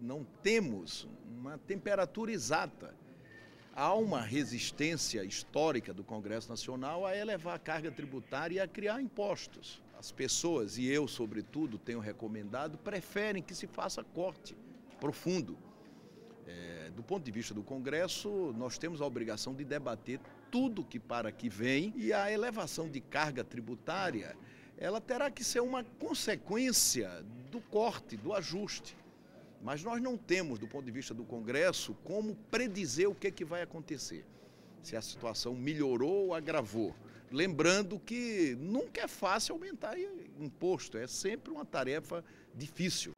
não temos uma temperatura exata. Há uma resistência histórica do Congresso Nacional a elevar a carga tributária e a criar impostos. As pessoas, e eu sobretudo tenho recomendado, preferem que se faça corte profundo. É, do ponto de vista do Congresso, nós temos a obrigação de debater tudo que para que vem e a elevação de carga tributária, ela terá que ser uma consequência do corte, do ajuste. Mas nós não temos, do ponto de vista do Congresso, como predizer o que, é que vai acontecer. Se a situação melhorou ou agravou. Lembrando que nunca é fácil aumentar imposto, é sempre uma tarefa difícil.